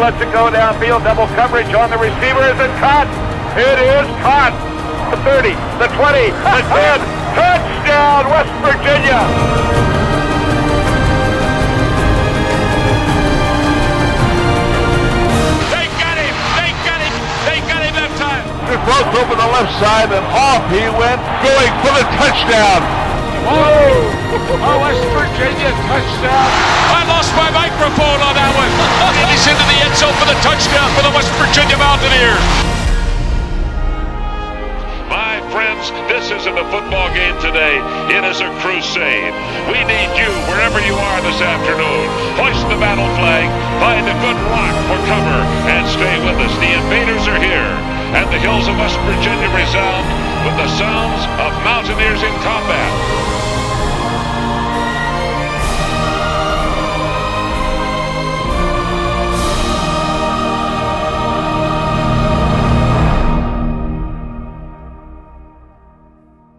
go downfield. Double coverage on the receiver. Is it caught? It is caught. The 30, the 20, the 10. Touchdown, West Virginia. They got him! They got him! They got him that time! It broke over the left side and off he went, going for the touchdown. Whoa! Oh, West Virginia touchdown! I lost my touchdown for the West Virginia Mountaineers. My friends, this isn't a football game today. It is a crusade. We need you wherever you are this afternoon. Hoist the battle flag, find a good rock for cover, and stay with us. The invaders are here, and the hills of West Virginia resound with the sounds of mountaineers in combat.